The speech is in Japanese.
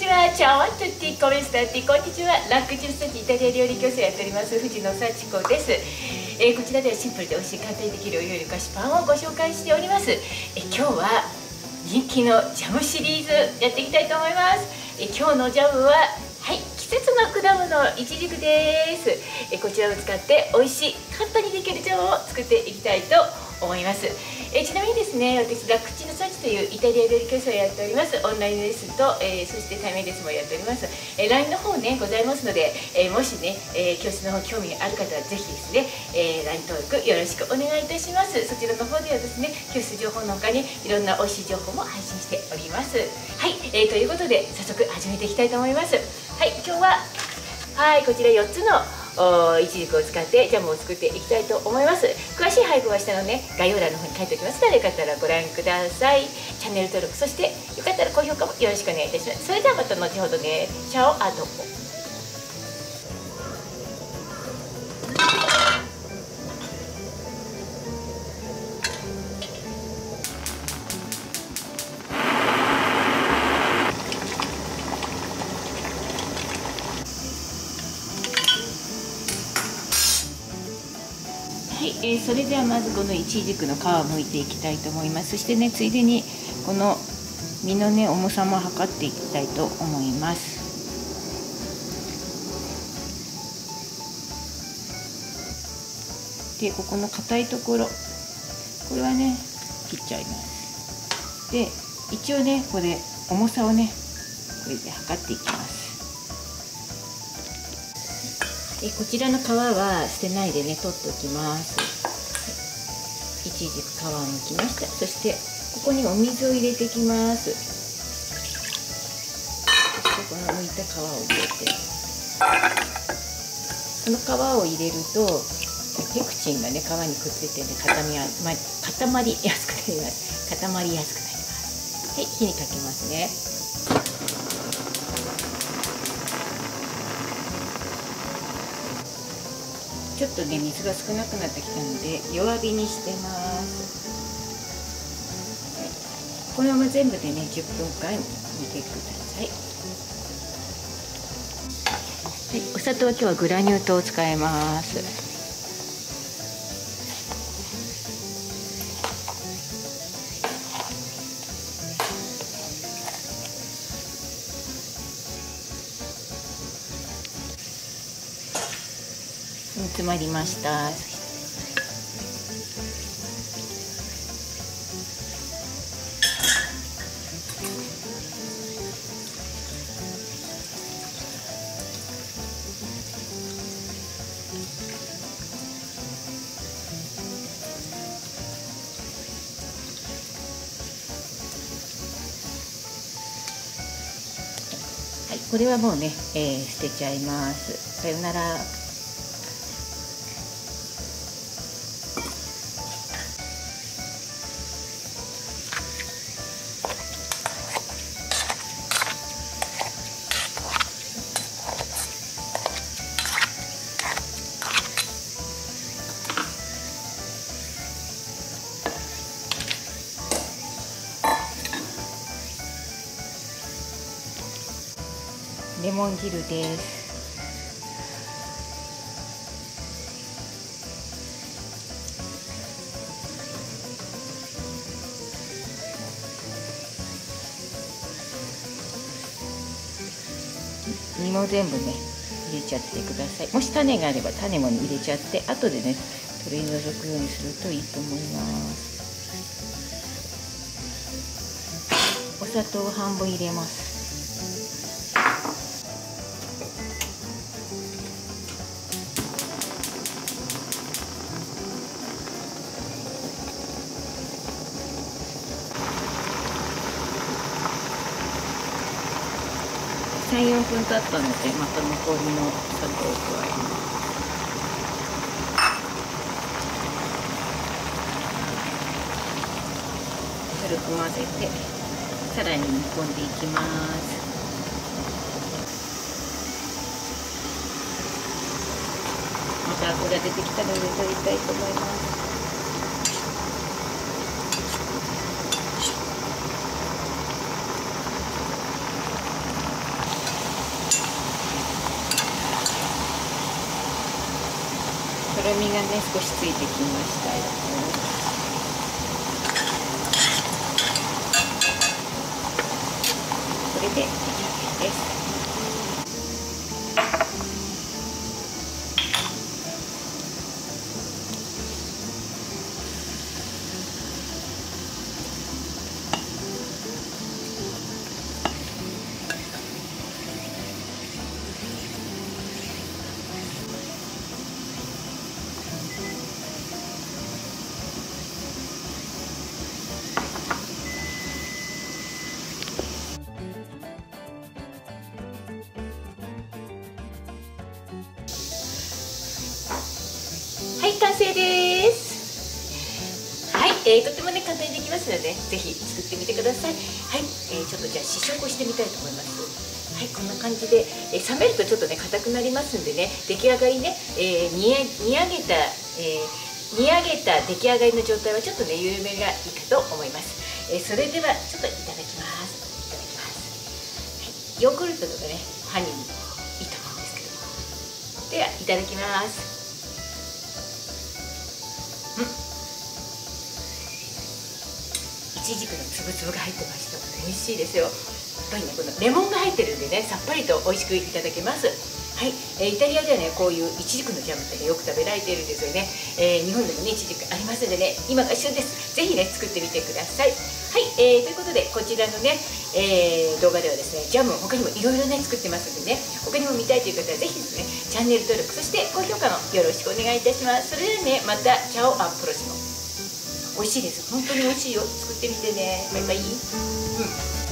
ちは。チャオントゥッティコメスタティこんにちは。ラック10センチイタリア料理教室やっております。藤野幸子です、えー、こちらではシンプルで美味しい簡単にできるお料理菓子パンをご紹介しております、えー、今日は人気のジャムシリーズやっていきたいと思います、えー、今日のジャムははい季節の果物いちじくです、えこちらを使って美味しい簡単にできるジャムを作っていきたいと思います。えちなみにですね私ラクチのサチというイタリア料理教室をやっております。オンラインレッスンと、えー、そして対面レッスンもやっております、え LINE の方ねございますので、えもしね、え教室の方興味ある方はぜひですね、え LINE 登録よろしくお願いいたします。そちらの方ではですね教室情報の他にいろんな美味しい情報も配信しております。はい、え、ということで早速始めていきたいと思います。はい今日ははいこちら4つのいちじくを使ってジャムを作っていきたいと思います。詳しい配合は下のね概要欄の方に書いておきますのでよかったらご覧ください。チャンネル登録そしてよかったら高評価もよろしくお願いいたします。それではまた後ほどね。チャオアドい、えー、それではまずこのいちじくの皮を剥いていきたいと思います。そしてねついでにこの身のね重さも測っていきたいと思います。でここの硬いところ。これはね切っちゃいます。で一応ねこれ重さをねこれで測っていきます。えこちらの皮は捨てないでね取っておきます。いちじく皮を剥きました。そしてここにお水を入れていきます。そしてこの剥いた皮を入れて。この皮を入れるとペクチンがね皮にくっついてね固みま固まりやすくなります。固まりやすくなります。はい火にかけますね。ちょっとね水が少なくなってきたので弱火にしてます、このまま全部でね10分間煮てください、はい、お砂糖は今日はグラニュー糖を使います。詰まりましたはい、これはもうね、えー、捨てちゃいます。さよなら。レモン汁です。身も全部ね入れちゃってください。もし種があれば種も入れちゃって後でね取り除くようにするといいと思います。お砂糖を半分入れます。34分経ったのでまた残りの砂糖を加えます軽く混ぜてさらに煮込んでいきますまた油出てきたので取りたいと思います。ね少しついてきましたよ。これでえー、とてもね簡単にできますのでぜひ作ってみてください。はい、えー、ちょっとじゃあ試食をしてみたいと思います。はいこんな感じで、えー、冷めるとちょっとね硬くなりますんでね出来上がりね、えー、煮上げた、え、煮上げた出来上がりの状態はちょっとね緩めがいいかと思います、え、それではちょっといただきます。いただきます、はい、ヨーグルトとかねハニーにいいと思うんですけど。ではいただきます。いちじくのつぶつぶが入ってました美味しいですよ。やっぱりねこのレモンが入ってるんでねさっぱりと美味しくいただけます。はい、えー、イタリアではねこういういちじくのジャムって、ね、よく食べられているんですよね、えー、日本でもねいちじくありますのでね今が旬です。ぜひね作ってみてください。はい、えー、ということでこちらのね、えー、動画ではですねジャム他にもいろいろね作ってますんでね他にも見たいという方はぜひですねチャンネル登録そして高評価のよろしくお願いいたします。それではねまたチャオアップロシモ美味しいです。本当に美味しいよ。作ってみてね。バイバイ。うん。